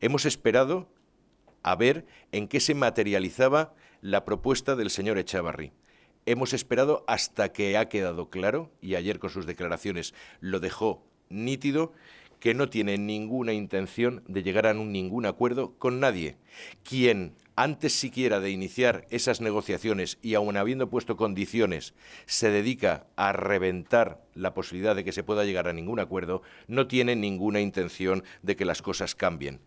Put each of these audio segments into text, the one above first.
Hemos esperado a ver en qué se materializaba la propuesta del señor Echavarri. Hemos esperado hasta que ha quedado claro, y ayer con sus declaraciones lo dejó nítido, que no tiene ninguna intención de llegar a ningún acuerdo con nadie. Quien, antes siquiera de iniciar esas negociaciones y aun habiendo puesto condiciones, se dedica a reventar la posibilidad de que se pueda llegar a ningún acuerdo, no tiene ninguna intención de que las cosas cambien.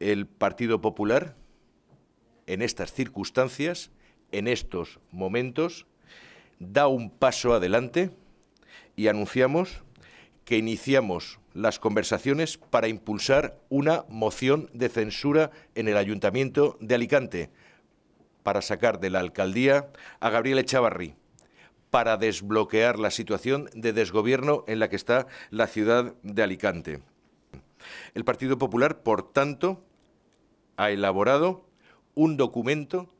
El Partido Popular, en estas circunstancias, en estos momentos, da un paso adelante y anunciamos que iniciamos las conversaciones para impulsar una moción de censura en el Ayuntamiento de Alicante para sacar de la alcaldía a Gabriel Echavarri, para desbloquear la situación de desgobierno en la que está la ciudad de Alicante. El Partido Popular, por tanto, ha elaborado un documento,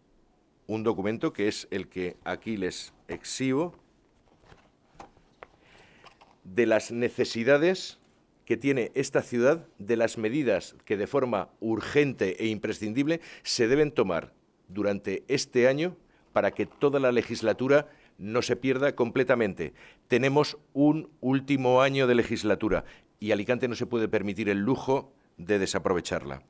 un documento que es el que aquí les exhibo, de las necesidades que tiene esta ciudad, de las medidas que de forma urgente e imprescindible se deben tomar durante este año para que toda la legislatura no se pierda completamente. Tenemos un último año de legislatura y Alicante no se puede permitir el lujo de desaprovecharla.